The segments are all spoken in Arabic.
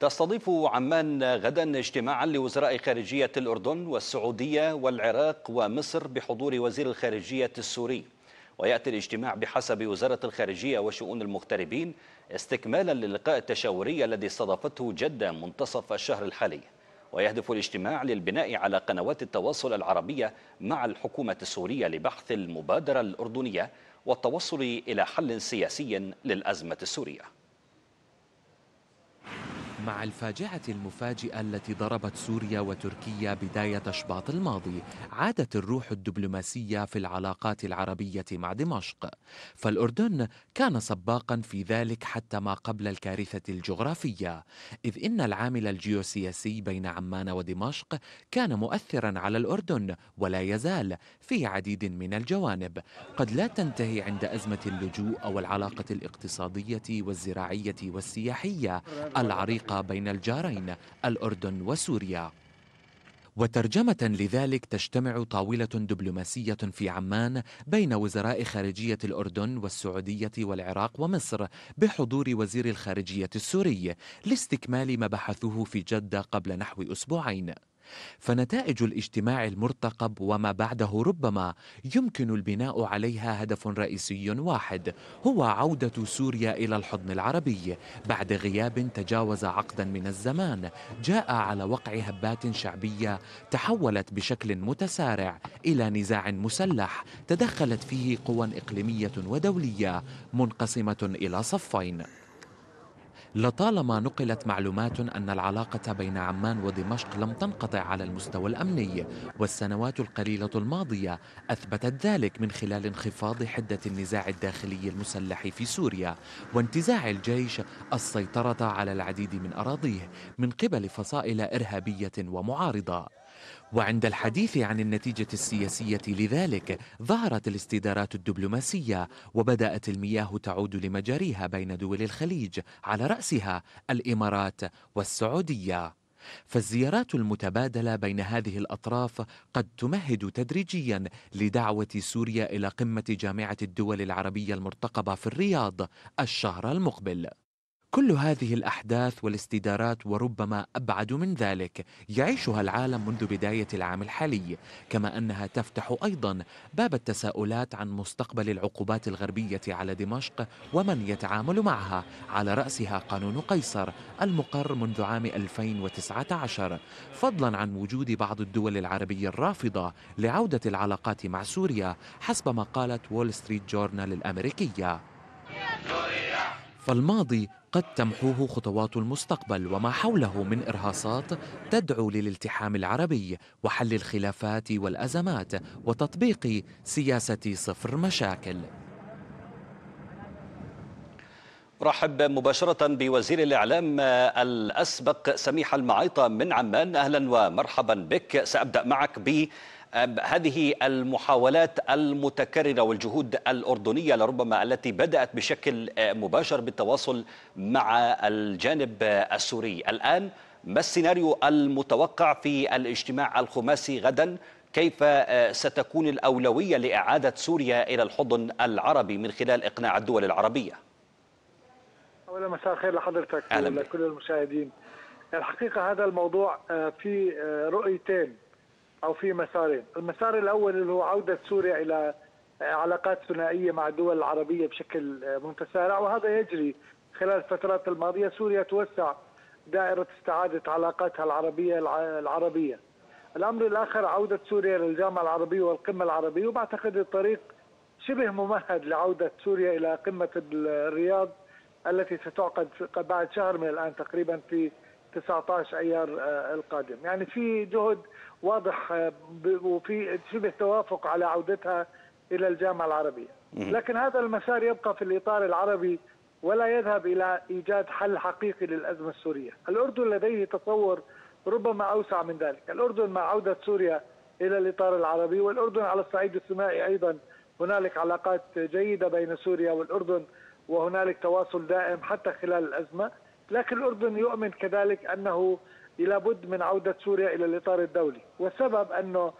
تستضيف عمان غدا اجتماعا لوزراء خارجية الأردن والسعودية والعراق ومصر بحضور وزير الخارجية السوري. ويأتي الاجتماع بحسب وزارة الخارجية وشؤون المغتربين استكمالا للقاء التشاوري الذي استضافته جدة منتصف الشهر الحالي. ويهدف الاجتماع للبناء على قنوات التواصل العربية مع الحكومة السورية لبحث المبادرة الأردنية والتوصل إلى حل سياسي للأزمة السورية. مع الفاجعة المفاجئة التي ضربت سوريا وتركيا بداية شباط الماضي عادت الروح الدبلوماسية في العلاقات العربية مع دمشق. فالأردن كان سباقا في ذلك حتى ما قبل الكارثة الجغرافية إذ إن العامل الجيوسياسي بين عمان ودمشق كان مؤثرا على الأردن ولا يزال في عديد من الجوانب. قد لا تنتهي عند أزمة اللجوء أو العلاقة الاقتصادية والزراعية والسياحية العريقة بين الجارين الأردن وسوريا. وترجمة لذلك تجتمع طاولة دبلوماسية في عمان بين وزراء خارجية الأردن والسعودية والعراق ومصر بحضور وزير الخارجية السوري لاستكمال ما بحثوه في جدة قبل نحو أسبوعين. فنتائج الاجتماع المرتقب وما بعده ربما يمكن البناء عليها هدف رئيسي واحد هو عودة سوريا إلى الحضن العربي. بعد غياب تجاوز عقدا من الزمان جاء على وقع هبات شعبية تحولت بشكل متسارع إلى نزاع مسلح تدخلت فيه قوى إقليمية ودولية منقسمة إلى صفين. لطالما نقلت معلومات أن العلاقة بين عمان ودمشق لم تنقطع على المستوى الأمني والسنوات القليلة الماضية أثبتت ذلك من خلال انخفاض حدة النزاع الداخلي المسلح في سوريا وانتزاع الجيش السيطرة على العديد من أراضيه من قبل فصائل إرهابية ومعارضة. وعند الحديث عن النتيجة السياسية لذلك ظهرت الاستدارات الدبلوماسية وبدأت المياه تعود لمجاريها بين دول الخليج على رأسها الإمارات والسعودية. فالزيارات المتبادلة بين هذه الأطراف قد تمهد تدريجيا لدعوة سوريا إلى قمة جامعة الدول العربية المرتقبة في الرياض الشهر المقبل. كل هذه الأحداث والاستدارات وربما أبعد من ذلك يعيشها العالم منذ بداية العام الحالي كما أنها تفتح أيضا باب التساؤلات عن مستقبل العقوبات الغربية على دمشق ومن يتعامل معها. على رأسها قانون قيصر المقر منذ عام 2019 فضلا عن وجود بعض الدول العربية الرافضة لعودة العلاقات مع سوريا حسب ما قالت وول ستريت جورنال الأمريكية. فالماضي قد تمحوه خطوات المستقبل وما حوله من إرهاصات تدعو للالتحام العربي وحل الخلافات والأزمات وتطبيق سياسة صفر مشاكل. رحب مباشرة بوزير الإعلام الأسبق سميح المعيطة من عمان. أهلا ومرحبا بك. سأبدأ معك ب هذه المحاولات المتكررة والجهود الأردنية لربما التي بدأت بشكل مباشر بالتواصل مع الجانب السوري. الآن ما السيناريو المتوقع في الاجتماع الخماسي غدا؟ كيف ستكون الأولوية لإعادة سوريا إلى الحضن العربي من خلال إقناع الدول العربية؟ أولا مساء الخير لحضرتك ولكل المشاهدين. الحقيقة هذا الموضوع في رؤيتين. أو في مسارين، المسار الأول اللي هو عودة سوريا إلى علاقات ثنائية مع الدول العربية بشكل متسارع وهذا يجري خلال الفترات الماضية. سوريا توسع دائرة استعادة علاقاتها العربية العربية. الأمر الآخر عودة سوريا للجامعة العربية والقمة العربية وبعتقد الطريق شبه ممهد لعودة سوريا إلى قمة الرياض التي ستعقد بعد شهر من الآن تقريبا في 19 أيار القادم، يعني في جهد واضح وفي شبه توافق على عودتها إلى الجامعة العربية. لكن هذا المسار يبقى في الإطار العربي ولا يذهب إلى إيجاد حل حقيقي للأزمة السورية. الأردن لديه تصور ربما أوسع من ذلك، الأردن مع عودة سوريا إلى الإطار العربي والأردن على الصعيد الثنائي أيضا هنالك علاقات جيدة بين سوريا والأردن وهنالك تواصل دائم حتى خلال الأزمة، لكن الأردن يؤمن كذلك أنه لابد من عودة سوريا إلى الإطار الدولي. والسبب أنه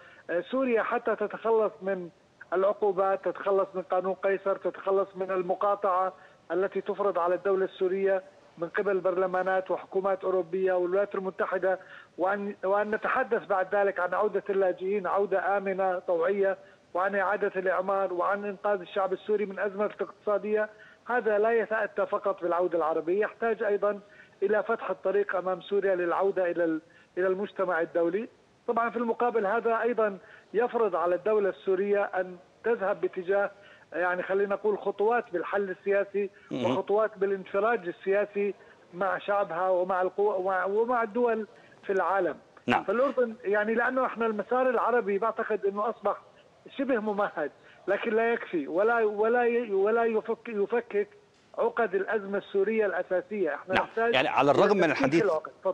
سوريا حتى تتخلص من العقوبات تتخلص من قانون قيصر تتخلص من المقاطعة التي تفرض على الدولة السورية من قبل برلمانات وحكومات أوروبية والولايات المتحدة وأن, وأن نتحدث بعد ذلك عن عودة اللاجئين عودة آمنة طوعية وعن إعادة الإعمار وعن إنقاذ الشعب السوري من أزمة اقتصادية هذا لا يتأتى فقط بالعودة العربية يحتاج أيضا إلى فتح الطريق أمام سوريا للعودة إلى إلى المجتمع الدولي. طبعا في المقابل هذا أيضا يفرض على الدولة السورية أن تذهب باتجاه يعني خلينا نقول خطوات بالحل السياسي وخطوات بالانفراج السياسي مع شعبها ومع القوى ومع الدول في العالم. نعم. فالأردن يعني لأنه إحنا المسار العربي بعتقد إنه أصبح شبه ممهد لكن لا يكفي ولا ولا ولا يفك يفكك عقد الأزمة السورية الأساسية. إحنا نعم. نحتاج يعني على الرغم من الحديث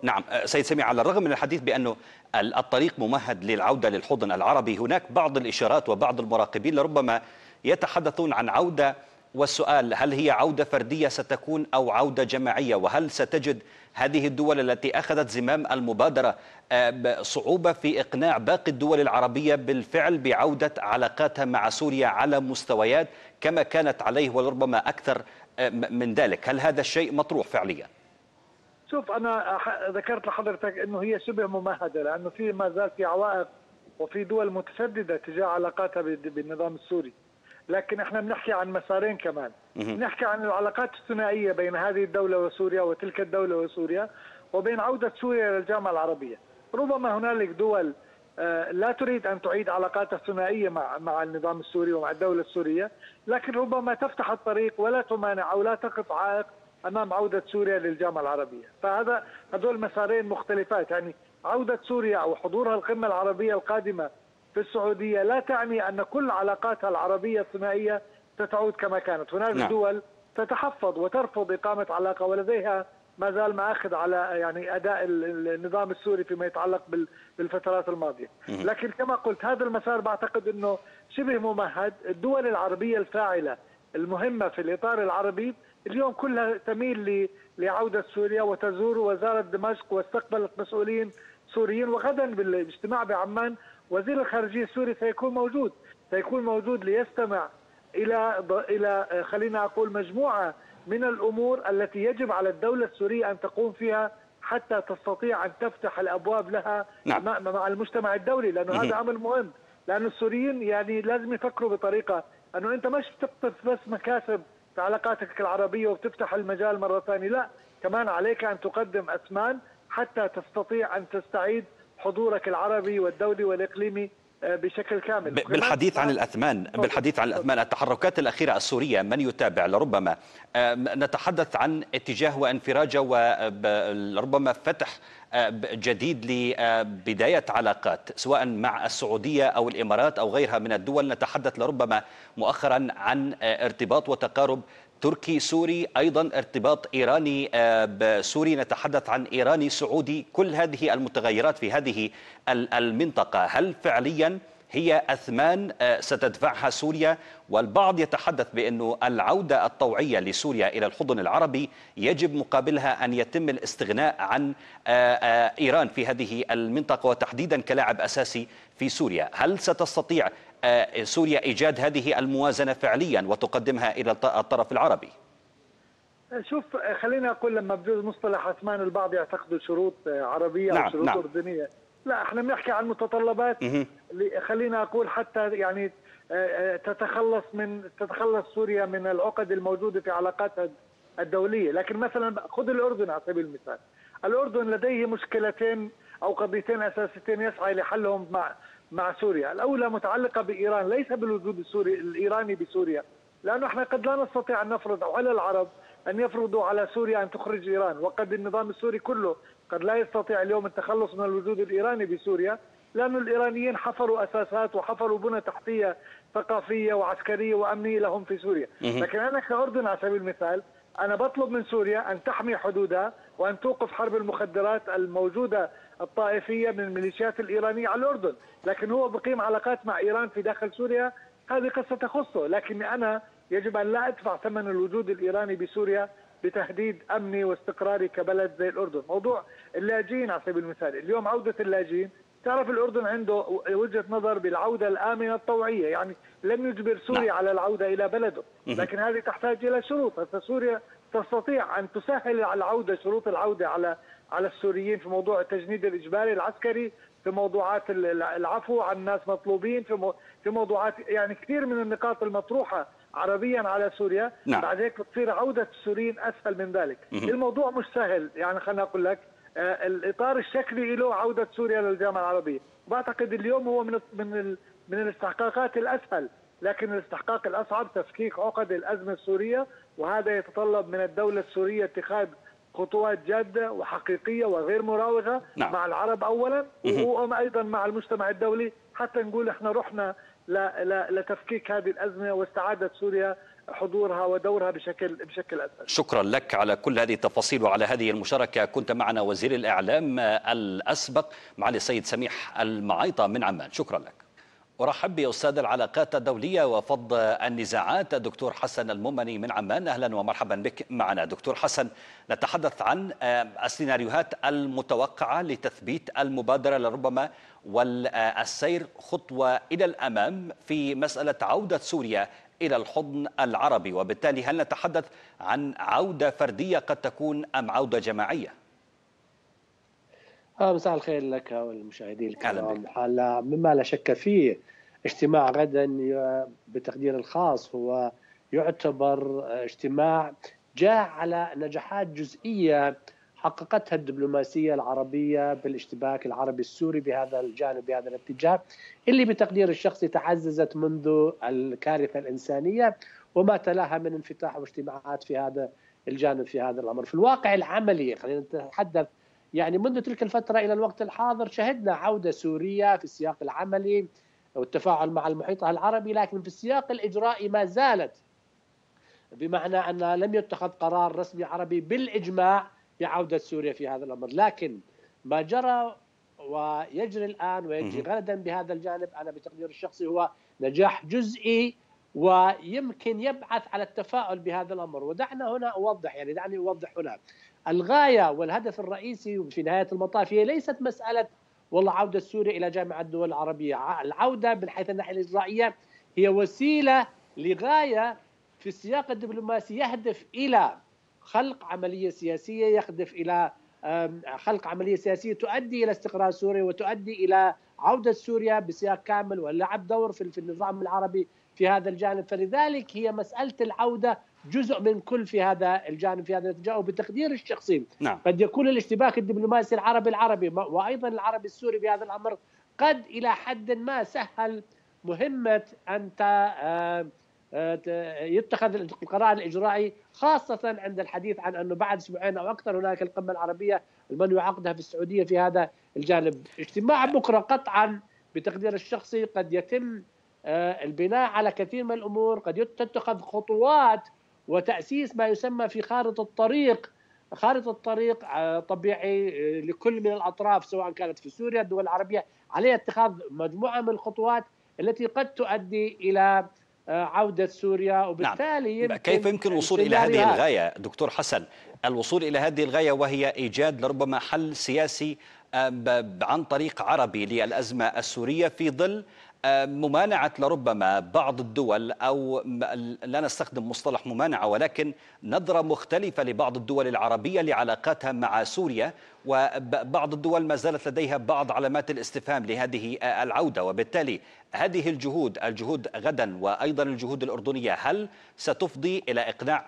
نعم. سيد سميع على الرغم من الحديث بأنه الطريق ممهد للعودة للحضن العربي هناك بعض الإشارات وبعض المراقبين لربما يتحدثون عن عودة والسؤال هل هي عودة فردية ستكون أو عودة جماعية؟ وهل ستجد هذه الدول التي أخذت زمام المبادرة آه، صعوبة في إقناع باقي الدول العربية بالفعل بعودة علاقاتها مع سوريا على مستويات كما كانت عليه ولربما أكثر من ذلك. هل هذا الشيء مطروح فعليا؟ شوف أنا ذكرت لحضرتك إنه هي شبه ممهدة لأنه في ما زال في عوائق وفي دول متشددة تجاه علاقاتها بالنظام السوري. لكن إحنا بنحكي عن مسارين كمان. بنحكي عن العلاقات الثنائية بين هذه الدولة وسوريا وتلك الدولة وسوريا وبين عودة سوريا للجامعه العربية. ربما هنالك دول لا تريد أن تعيد علاقاتها الثنائية مع مع النظام السوري ومع الدولة السورية، لكن ربما تفتح الطريق ولا تمانع أو لا تقف عائق أمام عودة سوريا للجامعة العربية، فهذا هذول مسارين مختلفات. يعني عودة سوريا أو حضورها القمة العربية القادمة في السعودية لا تعني أن كل علاقاتها العربية الثنائية ستعود كما كانت، هناك نعم. دول تتحفظ وترفض إقامة علاقة ولديها ما زال مأخذ على يعني أداء النظام السوري فيما يتعلق بالفترات الماضية، لكن كما قلت هذا المسار بعتقد إنه شبه ممهد، الدول العربية الفاعلة المهمة في الإطار العربي اليوم كلها تميل لعودة سوريا وتزور وزارة دمشق واستقبلت مسؤولين سوريين. وغدا بالاجتماع بعمان وزير الخارجية السوري سيكون موجود، سيكون موجود ليستمع إلى إلى خلينا أقول مجموعة من الأمور التي يجب على الدولة السورية أن تقوم فيها حتى تستطيع أن تفتح الأبواب لها نعم. مع المجتمع الدولي لأنه هذا أمر مهم. لأنه السوريين يعني لازم يفكروا بطريقة أنه أنت مش بتقطف بس مكاسب في علاقاتك العربية وبتفتح المجال مرة ثانية لا. كمان عليك أن تقدم اثمان حتى تستطيع أن تستعيد حضورك العربي والدولي والإقليمي بشكل كامل. بالحديث عن الأثمان بالحديث عن الأثمان التحركات الأخيرة السورية من يتابع؟ لربما نتحدث عن اتجاه وانفراج وربما فتح جديد لبداية علاقات سواء مع السعودية أو الإمارات أو غيرها من الدول. نتحدث لربما مؤخرا عن ارتباط وتقارب تركي سوري أيضا ارتباط إيراني سوري نتحدث عن إيراني سعودي كل هذه المتغيرات في هذه المنطقة. هل فعليا هي أثمان آه، ستدفعها سوريا والبعض يتحدث بأنه العودة الطوعية لسوريا إلى الحضن العربي يجب مقابلها أن يتم الاستغناء عن آه، آه، إيران في هذه المنطقة وتحديدا كلاعب أساسي في سوريا هل ستستطيع سوريا إيجاد هذه الموازنة فعليا وتقدمها إلى الطرف العربي؟ شوف خلينا أقول لما بجوز مصطلح أثمان البعض يعتقد شروط عربية نعم أو شروط نعم. أردنية لا إحنا بنحكي عن متطلبات خلينا أقول حتى يعني آه، آه، تتخلص من تتخلص سوريا من العقد الموجوده في علاقاتها الدولية، لكن مثلا خذ الأردن على سبيل المثال. الأردن لديه مشكلتين أو قضيتين أساسيتين يسعى لحلهم مع مع سوريا، الأولى متعلقة بإيران ليس بالوجود السوري الإيراني بسوريا، لأنه إحنا قد لا نستطيع أن نفرض أو على العرب أن يفرضوا على سوريا أن تخرج إيران، وقد النظام السوري كله قد لا يستطيع اليوم التخلص من الوجود الإيراني بسوريا لأن الإيرانيين حفروا أساسات وحفروا بنى تحتية ثقافية وعسكرية وأمنية لهم في سوريا. لكن أنا كأردن على سبيل المثال أنا بطلب من سوريا أن تحمي حدودها وأن توقف حرب المخدرات الموجودة الطائفية من الميليشيات الإيرانية على الأردن. لكن هو بقيم علاقات مع إيران في داخل سوريا هذه قصة تخصه. لكني أنا يجب أن لا أدفع ثمن الوجود الإيراني بسوريا بتهديد أمني واستقراري كبلد زي الأردن، موضوع اللاجئين على سبيل المثال، اليوم عودة اللاجئين. تعرف الأردن عنده وجهة نظر بالعودة الآمنة الطوعية، يعني لم يجبر سوريا نعم. على العودة إلى بلده، لكن هذه تحتاج إلى شروط، هسه سوريا تستطيع أن تسهل العودة شروط العودة على على السوريين في موضوع التجنيد الإجباري العسكري في موضوعات العفو عن ناس مطلوبين في في موضوعات يعني كثير من النقاط المطروحة عربيا على سوريا نعم. بعد هيك بتصير عودة السوريين أسهل من ذلك مه. الموضوع مش سهل يعني خلينا أقول لك آه الإطار الشكلي له عودة سوريا للجامعة العربية بعتقد اليوم هو من من من الاستحقاقات الأسهل لكن الاستحقاق الأصعب تفكيك عقد الأزمة السورية وهذا يتطلب من الدولة السورية اتخاذ خطوات جادة وحقيقية وغير مراوغة نعم. مع العرب اولا وأيضا مع المجتمع الدولي حتى نقول إحنا رحنا لتفكيك هذه الأزمة واستعادة سوريا حضورها ودورها بشكل بشكل أسهل. شكرا لك على كل هذه التفاصيل وعلى هذه المشاركة كنت معنا وزير الإعلام الأسبق معالي السيد سميح المعيطة من عمان شكرا لك. أرحب بأستاذ العلاقات الدولية وفض النزاعات الدكتور حسن المؤمني من عمان. أهلا ومرحبا بك معنا. دكتور حسن نتحدث عن السيناريوهات المتوقعة لتثبيت المبادرة لربما والسير خطوة إلى الأمام في مسألة عودة سوريا إلى الحضن العربي. وبالتالي هل نتحدث عن عودة فردية قد تكون أم عودة جماعية؟ آه مساء الخير لك والمشاهدين الكرام. هلا مما لا شك فيه اجتماع غدا بتقدير الخاص هو يعتبر اجتماع جاء على نجاحات جزئية حققتها الدبلوماسية العربية بالاشتباك العربي السوري بهذا الجانب بهذا الاتجاه اللي بتقدير الشخصي تعززت منذ الكارثة الإنسانية وما تلاها من انفتاح واجتماعات في هذا الجانب في هذا الأمر، في الواقع العملي خلينا نتحدث يعني منذ تلك الفترة إلى الوقت الحاضر شهدنا عودة سوريا في السياق العملي والتفاعل مع المحيط العربي لكن في السياق الإجرائي ما زالت. بمعنى أن لم يتخذ قرار رسمي عربي بالإجماع بعودة سوريا في هذا الأمر. لكن ما جرى ويجري الآن ويجري غدا بهذا الجانب أنا بتقدير الشخصي هو نجاح جزئي ويمكن يبعث على التفاؤل بهذا الأمر. ودعنا هنا أوضح يعني دعني أوضح هنا. الغاية والهدف الرئيسي في نهاية المطاف هي ليست مسألة والله عودة سوريا إلى جامعة الدول العربية، العودة من حيث الناحيه الإجرائية هي وسيلة لغاية في السياق الدبلوماسي يهدف إلى خلق عملية سياسية يهدف إلى خلق عملية سياسية تؤدي إلى استقرار سوريا وتؤدي إلى عودة سوريا بسياق كامل ولعب دور في النظام العربي في هذا الجانب. فلذلك هي مسألة العودة جزء من كل في هذا الجانب في هذا الاتجاه وبتقدير الشخصي نعم. قد يكون الاشتباك الدبلوماسي العربي العربي وأيضا العربي السوري بهذا الأمر قد إلى حد ما سهل مهمة ان آه، آه، يتخذ القرار الإجرائي خاصة عند الحديث عن أنه بعد أسبوعين أو أكثر هناك القمة العربية المنوي عقدها في السعودية في هذا الجانب. اجتماع بكرة قطعا بتقدير الشخصي قد يتم آه، البناء على كثير من الأمور قد تتخذ خطوات وتأسيس ما يسمى في خارطة الطريق. خارطة الطريق آه، طبيعي آه، لكل من الأطراف سواء كانت في سوريا الدول العربية عليها اتخاذ مجموعة من الخطوات التي قد تؤدي إلى عودة سوريا. وبالتالي نعم. كيف يمكن الوصول إلى هذه الغاية؟ دكتور حسن الوصول إلى هذه الغاية وهي إيجاد لربما حل سياسي عن طريق عربي للأزمة السورية في ظل ممانعة لربما بعض الدول أو لا نستخدم مصطلح ممانعة ولكن نظرة مختلفة لبعض الدول العربية لعلاقاتها مع سوريا وبعض الدول ما زالت لديها بعض علامات الاستفهام لهذه العودة وبالتالي هذه الجهود الجهود غدا وأيضا الجهود الأردنية هل ستفضي إلى إقناع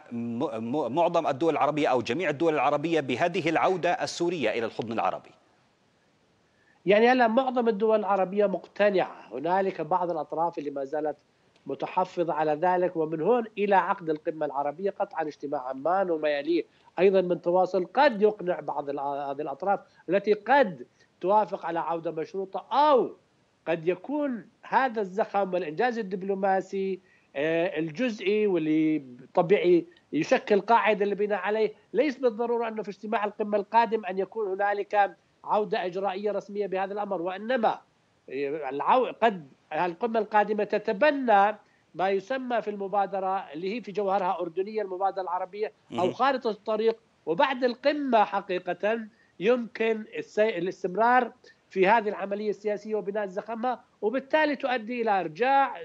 معظم الدول العربية أو جميع الدول العربية بهذه العودة السورية إلى الحضن العربي؟ يعني هلا معظم الدول العربية مقتنعة. هنالك بعض الأطراف اللي ما زالت متحفظة على ذلك ومن هون إلى عقد القمة العربية قطعا اجتماع عمان وما يليه. أيضا من تواصل قد يقنع بعض هذه الأطراف التي قد توافق على عودة مشروطة أو قد يكون هذا الزخم والإنجاز الدبلوماسي آه، الجزئي واللي طبيعي يشكل قاعدة للبناء عليه. ليس بالضرورة أنه في اجتماع القمة القادم أن يكون هنالك عودة إجرائية رسمية بهذا الأمر وإنما قد القمة القادمة تتبنى ما يسمى في المبادرة اللي هي في جوهرها أردنية المبادرة العربية أو خارطة الطريق. وبعد القمة حقيقة يمكن الاستمرار في هذه العملية السياسية وبناء زخمها وبالتالي تؤدي إلى إرجاع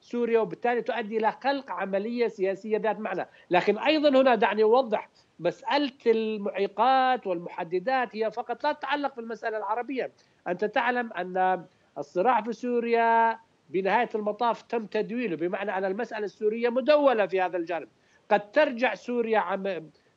سوريا وبالتالي تؤدي إلى خلق عملية سياسية ذات معنى، لكن أيضا هنا دعني أوضح مسألة المعيقات والمحددات هي فقط لا تتعلق في المساله العربية، أنت تعلم أن الصراع في سوريا بنهاية المطاف تم تدويله بمعنى أن المسألة السورية مدوله في هذا الجانب، قد ترجع سوريا عم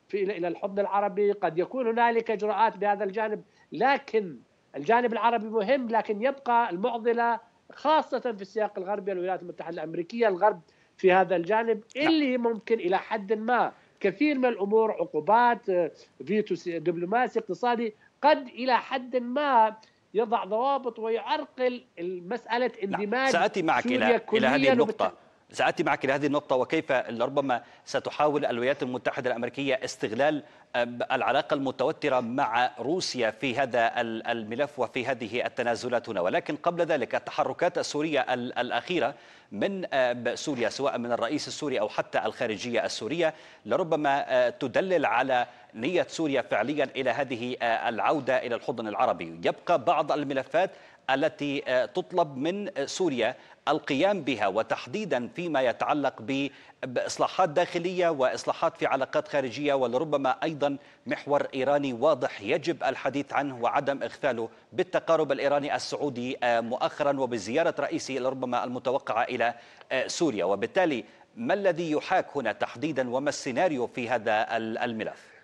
في إلى الحضن العربي، قد يكون هنالك إجراءات بهذا الجانب، لكن الجانب العربي مهم لكن يبقى المعضلة خاصة في السياق الغربي الولايات المتحدة الأمريكية الغرب في هذا الجانب نعم. اللي ممكن إلى حد ما كثير من الأمور عقوبات فيتو دبلوماسي اقتصادي قد إلى حد ما يضع ضوابط ويعرقل مساله. اندماج سأتي معك إلى إلى هذه النقطة سأتي معك إلى هذه النقطة وكيف ربما ستحاول الولايات المتحدة الأمريكية استغلال العلاقة المتوترة مع روسيا في هذا الملف وفي هذه التنازلات هنا. ولكن قبل ذلك التحركات السورية الأخيرة من سوريا سواء من الرئيس السوري أو حتى الخارجية السورية لربما تدلل على نية سوريا فعليا إلى هذه العودة إلى الحضن العربي. يبقى بعض الملفات التي تطلب من سوريا القيام بها وتحديدا فيما يتعلق باصلاحات داخلية وإصلاحات في علاقات خارجية ولربما أيضا محور إيراني واضح يجب الحديث عنه وعدم إغفاله بالتقارب الإيراني السعودي مؤخرا وبزيارة رئيسه لربما المتوقعة إلى سوريا وبالتالي ما الذي يحاك هنا تحديدا وما السيناريو في هذا الملف؟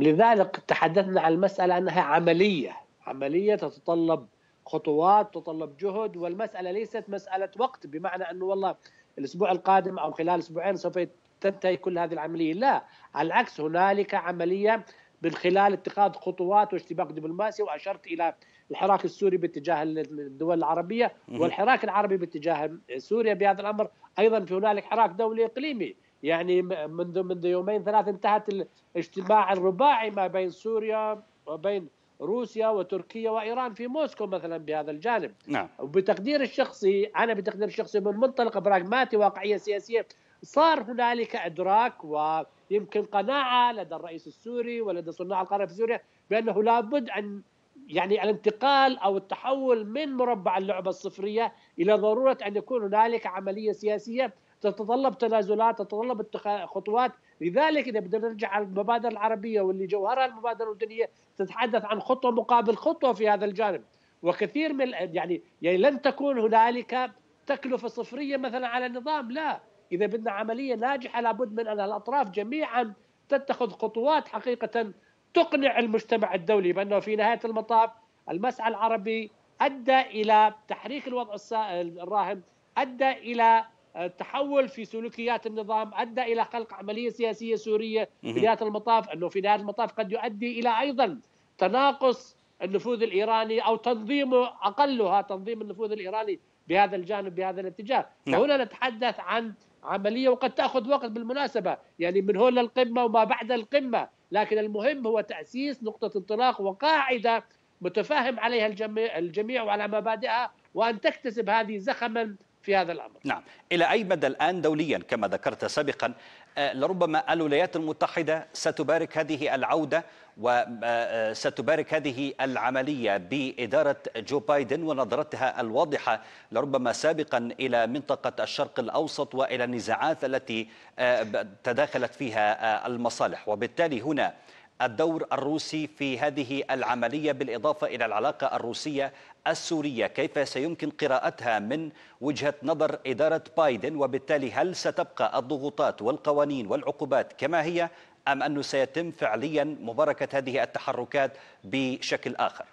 لذلك تحدثنا عن المساله أنها عملية عملية تتطلب خطوات تتطلب جهد والمسألة ليست مسألة وقت بمعنى أنه والله الأسبوع القادم أو خلال أسبوعين سوف تنتهي كل هذه العملية. لا على العكس هنالك عملية من خلال اتخاذ خطوات واشتباك دبلوماسي وأشرت إلى الحراك السوري باتجاه الدول العربية والحراك العربي باتجاه سوريا بهذا الأمر. أيضا في هنالك حراك دولي إقليمي. يعني منذ منذ يومين ثلاث انتهت الاجتماع الرباعي ما بين سوريا وبين روسيا وتركيا وإيران في موسكو مثلا بهذا الجانب. نعم. وبتقدير الشخصي أنا بتقدير الشخصي من منطلق براغماتي واقعية سياسية صار هنالك أدراك ويمكن قناعة لدى الرئيس السوري ولدى صناع القرار في سوريا بأنه لابد أن يعني الانتقال أو التحول من مربع اللعبة الصفرية إلى ضرورة أن يكون هنالك عملية سياسية تتطلب تنازلات تتطلب خطوات لذلك إذا بدنا نرجع على المبادرة العربية واللي جوهرها المبادرة الاردنيه تتحدث عن خطوة مقابل خطوة في هذا الجانب. وكثير من يعني يعني لن تكون هنالك تكلفة صفرية مثلا على النظام لا. إذا بدنا عملية ناجحة لابد من أن الأطراف جميعا تتخذ خطوات حقيقة تقنع المجتمع الدولي بأنه في نهاية المطاف المسعى العربي أدى إلى تحريك الوضع الراهن أدى إلى التحول في سلوكيات النظام أدى إلى خلق عملية سياسية سورية في نهاية المطاف أنه في نهاية المطاف قد يؤدي إلى أيضا تناقص النفوذ الإيراني أو تنظيمه أقلها تنظيم النفوذ الإيراني بهذا الجانب بهذا الاتجاه. نعم. فهنا نتحدث عن عملية وقد تأخذ وقت بالمناسبة يعني من هون للقمه وما بعد القمة. لكن المهم هو تأسيس نقطة انطلاق وقاعدة متفاهم عليها الجميع الجميع وعلى مبادئها وأن تكتسب هذه زخما في هذا الأمر. نعم، إلى أي مدى الآن دوليا كما ذكرت سابقا آه، لربما الولايات المتحدة ستبارك هذه العودة وستبارك هذه العملية بإدارة جو بايدن ونظرتها الواضحة لربما سابقا إلى منطقة الشرق الأوسط وإلى النزاعات التي آه، تداخلت فيها آه، المصالح، وبالتالي هنا الدور الروسي في هذه العملية بالإضافة إلى العلاقة الروسية السورية. كيف سيمكن قراءتها من وجهة نظر إدارة بايدن؟ وبالتالي هل ستبقى الضغوطات والقوانين والعقوبات كما هي أم أنه سيتم فعليا مباركة هذه التحركات بشكل آخر؟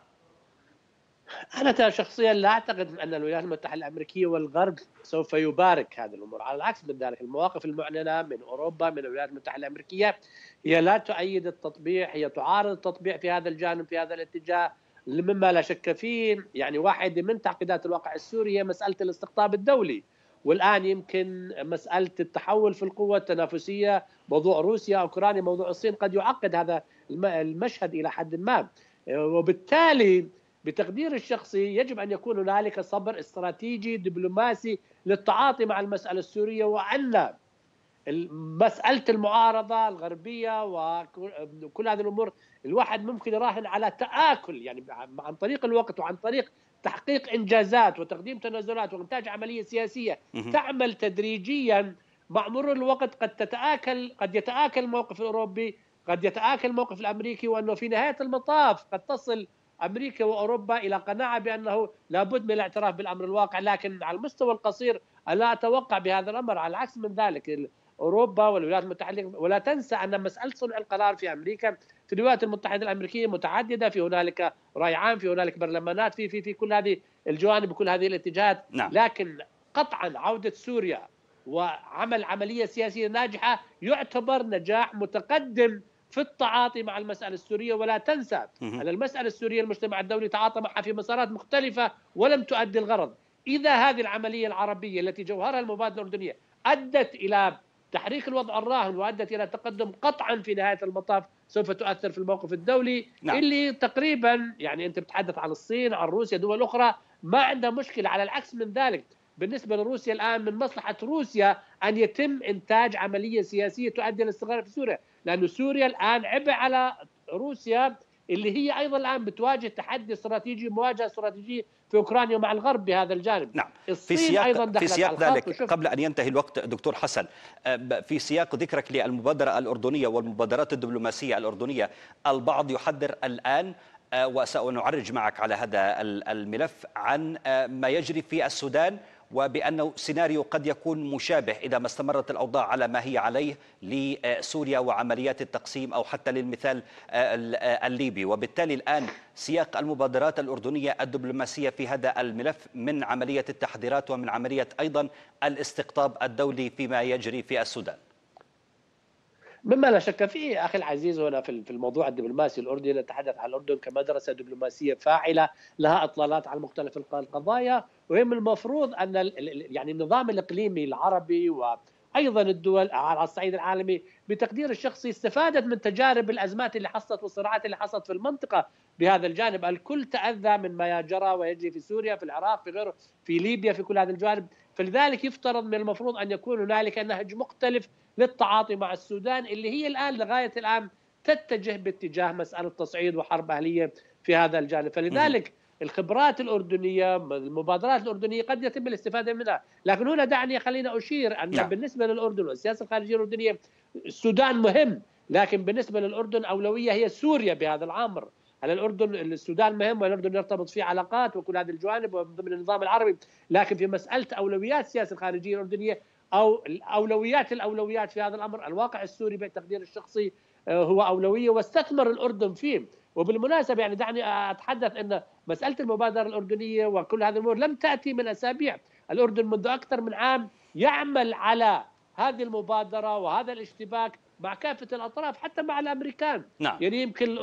أنا شخصيا لا أعتقد أن الولايات المتحدة الأمريكية والغرب سوف يبارك هذه الأمور على العكس من ذلك المواقف المعلنة من أوروبا من الولايات المتحدة الأمريكية هي لا تؤيد التطبيع هي تعارض التطبيع في هذا الجانب في هذا الاتجاه مما لا شك فيه. يعني واحد من تعقيدات الواقع السوري هي مسألة الاستقطاب الدولي والآن يمكن مسألة التحول في القوة التنافسية موضوع روسيا أوكرانيا موضوع الصين قد يعقد هذا المشهد إلى حد ما. وبالتالي بتقدير الشخصي يجب أن يكون هنالك صبر استراتيجي دبلوماسي للتعاطي مع المسألة السورية وان مسألة المعارضة الغربية وكل هذه الأمور. الواحد ممكن يراهن على تآكل يعني عن طريق الوقت وعن طريق تحقيق إنجازات وتقديم تنازلات وإنتاج عملية سياسية. تعمل تدريجيا. مع مرور الوقت قد تتآكل قد يتآكل الموقف الأوروبي قد يتآكل الموقف الأمريكي وأنه في نهاية المطاف قد تصل أمريكا وأوروبا إلى قناعة بأنه لابد من الاعتراف بالأمر الواقع لكن على المستوى القصير لا أتوقع بهذا الأمر على العكس من ذلك أوروبا والولايات المتحدة ولا تنسى أن مسألة صنع القرار في أمريكا في الولايات المتحدة الأمريكية متعددة في هنالك رأي عام في هنالك برلمانات في في في كل هذه الجوانب وكل هذه الاتجاهات نعم. لكن قطعا عودة سوريا وعمل عملية سياسية ناجحة يعتبر نجاح متقدم في التعاطي مع المسألة السورية ولا تنسى أن المسألة السورية المجتمع الدولي تعاطى معها في مسارات مختلفة ولم تؤدي الغرض. إذا هذه العملية العربية التي جوهرها المبادرة الأردنية أدت إلى تحريك الوضع الراهن وأدت إلى تقدم قطعا في نهاية المطاف سوف تؤثر في الموقف الدولي نعم. اللي تقريبا يعني أنت بتتحدث عن الصين عن روسيا دول أخرى ما عندها مشكلة. على العكس من ذلك بالنسبة لروسيا الآن من مصلحة روسيا أن يتم إنتاج عملية سياسية تؤدي الاستقرار في سوريا لأن سوريا الآن عبء على روسيا اللي هي أيضا الآن بتواجه تحدي استراتيجي مواجهة استراتيجية في أوكرانيا مع الغرب بهذا الجانب. نعم. في سياق أيضا في سياق ذلك قبل أن ينتهي الوقت دكتور حسن في سياق ذكرك للمبادرة الأردنية والمبادرات الدبلوماسية الأردنية البعض يحذر الآن آه، وسأنعرج معك على هذا الملف عن آه، ما يجري في السودان وبأنه سيناريو قد يكون مشابه إذا ما استمرت الأوضاع على ما هي عليه لسوريا وعمليات التقسيم أو حتى للمثال الليبي. وبالتالي الآن سياق المبادرات الأردنية الدبلوماسية في هذا الملف من عملية التحضيرات ومن عملية أيضا الاستقطاب الدولي فيما يجري في السودان. مما لا شك فيه أخي العزيز هنا في الموضوع الدبلوماسي. الاردني نتحدث عن الأردن كمدرسة دبلوماسية فاعلة لها إطلالات على مختلف القضايا. وهي من المفروض أن يعني النظام الإقليمي العربي وأيضا الدول على الصعيد العالمي بتقدير الشخصي استفادت من تجارب الأزمات اللي حصلت والصراعات اللي حصلت في المنطقة بهذا الجانب، الكل تأذى من ما جرى ويجري في سوريا في العراق في غيره في ليبيا في كل هذه الجوانب، فلذلك يفترض من المفروض أن يكون هنالك نهج مختلف للتعاطي مع السودان اللي هي الآن لغاية الآن تتجه باتجاه مسألة تصعيد وحرب أهلية في هذا الجانب، فلذلك الخبرات الأردنية المبادرات الأردنية قد يتم الاستفادة منها. لكن هنا دعني خلينا أشير أن نعم. بالنسبة للأردن والسياسة الخارجية الأردنية السودان مهم لكن بالنسبة للأردن أولوية هي سوريا بهذا العمر على الأردن السودان مهم والأردن يرتبط فيه علاقات وكل هذه الجوانب ضمن النظام العربي. لكن في مسألة أولويات السياسة الخارجية الأردنية أو أولويات الأولويات في هذا الأمر الواقع السوري بالتقدير الشخصي آه، هو أولوية واستثمر الأردن فيه. وبالمناسبة يعني دعني أتحدث أن مسألة المبادرة الأردنية وكل هذه الأمور لم تأتي من أسابيع. الأردن منذ أكثر من عام يعمل على هذه المبادرة وهذا الاشتباك مع كافة الأطراف حتى مع الأمريكان. نعم. يعني يمكن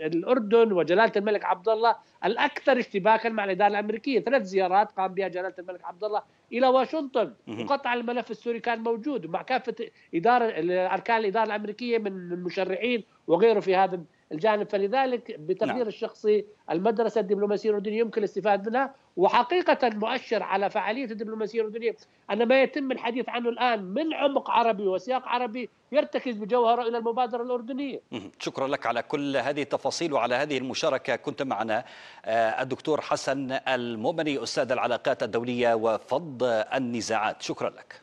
الأردن وجلالة الملك عبد الله الأكثر اشتباكا مع الإدارة الأمريكية. ثلاث زيارات قام بها جلالة الملك عبد الله إلى واشنطن. وقطع الملف السوري كان موجود مع كافة إدارة أركان الإدارة الأمريكية من المشرعين وغيره في هذا الجانب. فلذلك بتقدير نعم. الشخصي المدرسة الدبلوماسية الأردنية يمكن الاستفادة منها وحقيقة مؤشر على فعالية الدبلوماسية الأردنية أن ما يتم الحديث عنه الآن من عمق عربي وسياق عربي يرتكز بجوهره إلى المبادرة الأردنية. شكرا لك على كل هذه التفاصيل وعلى هذه المشاركة كنت معنا. آه، الدكتور حسن المؤمني أستاذ العلاقات الدولية وفض النزاعات. شكرا لك.